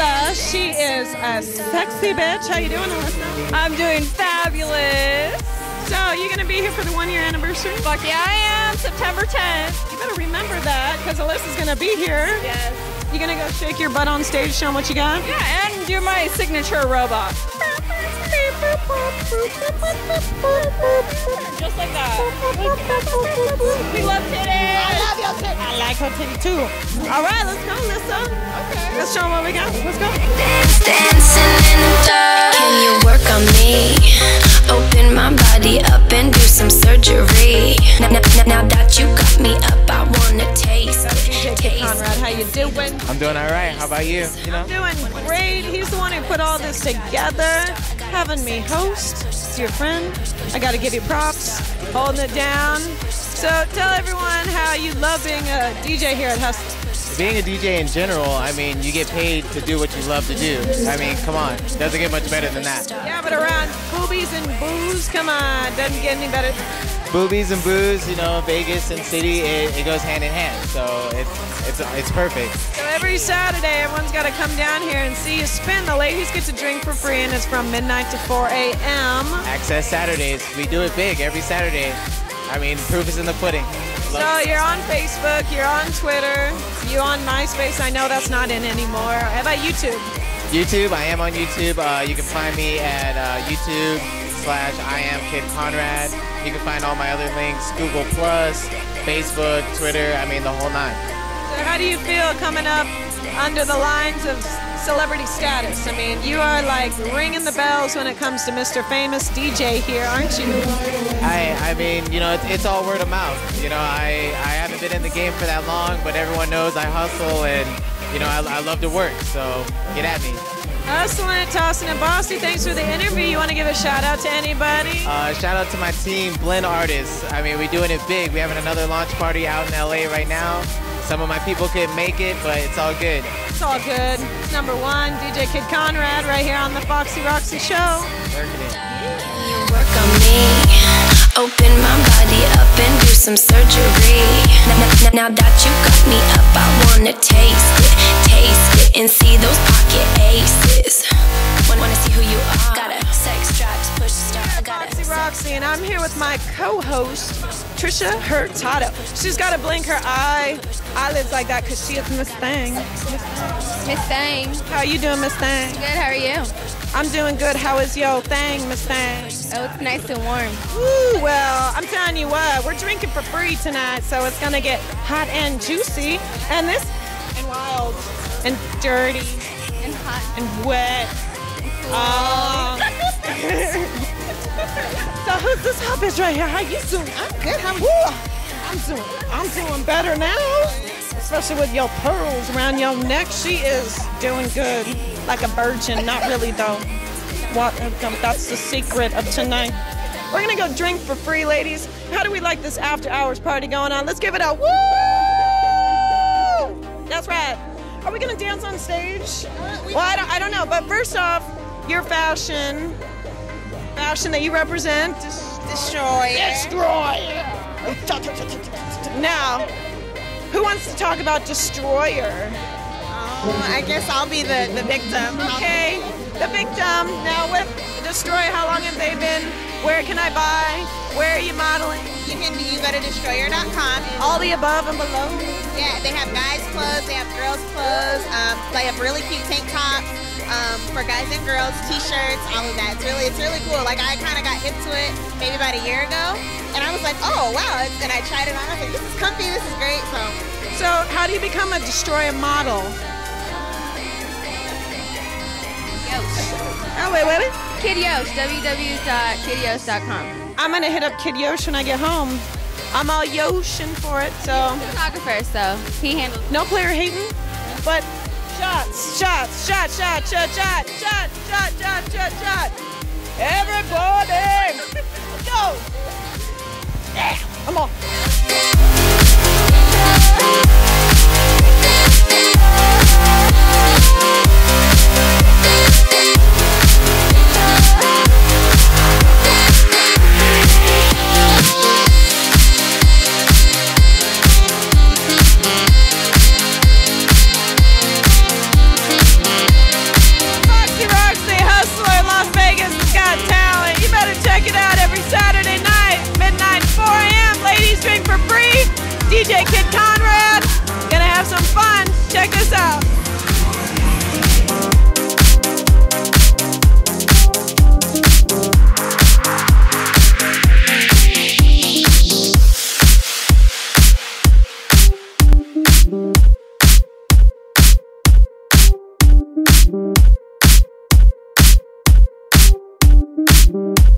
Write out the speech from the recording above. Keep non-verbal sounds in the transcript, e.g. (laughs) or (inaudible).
is a sexy bitch. How you doing, Alyssa? I'm doing fabulous. So you gonna be here for the one year anniversary? Fuck yeah, I am. September 10th. You better remember that because Alyssa's gonna be here. Yes. You gonna go shake your butt on stage, show 'em what you got? Yeah, and do my signature robot. Just like that. We love titties. I love your titty. I like her titty too. All right, let's go, Alyssa. Okay. Let's show 'em what we got. Let's go. Dance, dancing in the dark. Can you work on me? Open my body up and do some surgery. Now, now, now that you doing? I'm doing all right. How about you? You know? Doing great. He's the one who put all this together, having me host. It's your friend. I got to give you props, holding it down. So tell everyone how you love being a DJ here at Hustle. Being a DJ in general, I mean, you get paid to do what you love to do. I mean, come on. Doesn't get much better than that. Yeah, but around boobies and booze, come on, doesn't get any better. Boobies and booze, you know, Vegas and city, it, it goes hand in hand. So it's it's it's perfect. So every Saturday, everyone's got to come down here and see you spin. The ladies get to drink for free, and it's from midnight to 4 a.m. Access Saturdays. We do it big every Saturday. I mean, proof is in the pudding. So you're on Facebook, you're on Twitter, you on MySpace. I know that's not in anymore. How about YouTube? YouTube, I am on YouTube. Uh, you can find me at uh, YouTube slash I am Kid Conrad. You can find all my other links, Google Plus, Facebook, Twitter. I mean, the whole nine. So how do you feel coming up under the lines of celebrity status? I mean, you are like ringing the bells when it comes to Mr. Famous DJ here, aren't you? I, I mean, you know, it's, it's all word of mouth. You know, I, I haven't been in the game for that long, but everyone knows I hustle and, you know, I, I love to work. So get at me. Hustling, tossing, and bossy. Thanks for the interview. You want to give a shout out to anybody? Uh, shout out to my team, Blend Artists. I mean, we're doing it big. We're having another launch party out in LA right now. Some of my people couldn't make it, but it's all good. It's all good. Number one, DJ Kid Conrad, right here on the Foxy Roxy Show. Working it. Can you work on me? Open my body up and do some surgery. Now, now, now that you got me up, I wanna taste it, taste it, and see those pocket aces. Wanna, wanna see who you are? Got a sex drive to push the start. Got a Foxy Roxy, and I'm here with my co-host, Trisha Hurtado. She's got to blink her eye, eyelids like that because she is Miss Thing. Miss Thang. How you doing, Miss Thing? Good, how are you? I'm doing good. How is yo thing, Miss Thing? Oh, it's nice and warm. Woo, well, I'm telling you what, we're drinking for free tonight, so it's gonna get hot and juicy. And this, and wild, and dirty, And hot. and wet. Oh. (laughs) so who's this bitch right here? How you doing? I'm good. How are you? I'm doing. I'm doing better now. Especially with your pearls around your neck. She is doing good, like a virgin. Not really though. What? Um, that's the secret of tonight. We're gonna go drink for free, ladies. How do we like this after hours party going on? Let's give it a woo! Are we gonna dance on stage? Well, I don't, I don't know. But first off, your fashion, fashion that you represent, destroy, destroy. Now, who wants to talk about destroyer? Oh, I guess I'll be the, the victim. Okay, the victim. Now, with destroy, how long have they been? Where can I buy? Where are you modeling? You can you go to destroyer.com. All the above and below. Yeah, they have guys clothes, they have girls clothes. Um, they have really cute tank tops um, for guys and girls, t-shirts, all of that. It's really it's really cool. Like I kind of got hip to it maybe about a year ago, and I was like, oh wow! And I tried it on. I was like, this is comfy. This is great. So So, how do you become a destroyer model? Yosh. Oh wait, wait, wait. Kid Yosh. www.kidyosh.com. I'm gonna hit up Kid Yosh when I get home. I'm all Yoshin for it, so Photographer, so he handles. no player hating, but shots, shots, shot, shot, shot, shot, shot, shot, shot, shot, shot. Everybody, go! Yeah, come on. Kid Conrad. Gonna have some fun. Check this out. Thank